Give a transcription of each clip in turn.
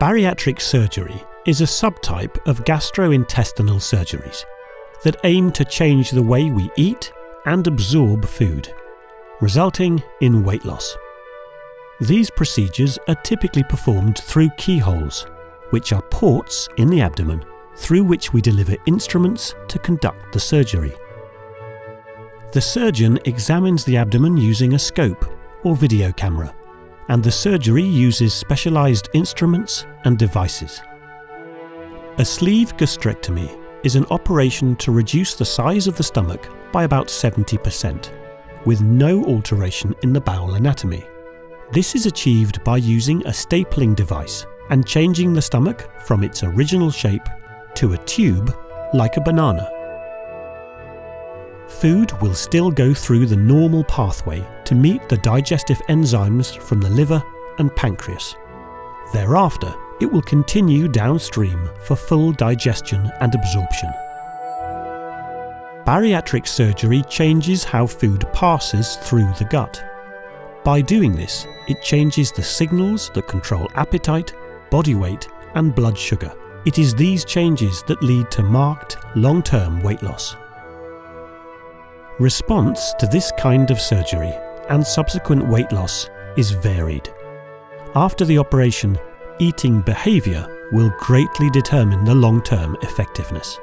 Bariatric surgery is a subtype of gastrointestinal surgeries that aim to change the way we eat and absorb food, resulting in weight loss. These procedures are typically performed through keyholes, which are ports in the abdomen through which we deliver instruments to conduct the surgery. The surgeon examines the abdomen using a scope or video camera, and the surgery uses specialised instruments and devices. A sleeve gastrectomy is an operation to reduce the size of the stomach by about 70%, with no alteration in the bowel anatomy. This is achieved by using a stapling device and changing the stomach from its original shape to a tube like a banana. Food will still go through the normal pathway to meet the digestive enzymes from the liver and pancreas. Thereafter, it will continue downstream for full digestion and absorption. Bariatric surgery changes how food passes through the gut. By doing this, it changes the signals that control appetite, body weight and blood sugar. It is these changes that lead to marked, long-term weight loss. Response to this kind of surgery and subsequent weight loss is varied. After the operation, eating behaviour will greatly determine the long-term effectiveness.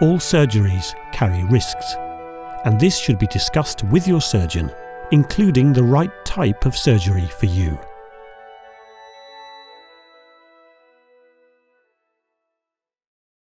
All surgeries carry risks, and this should be discussed with your surgeon, including the right type of surgery for you.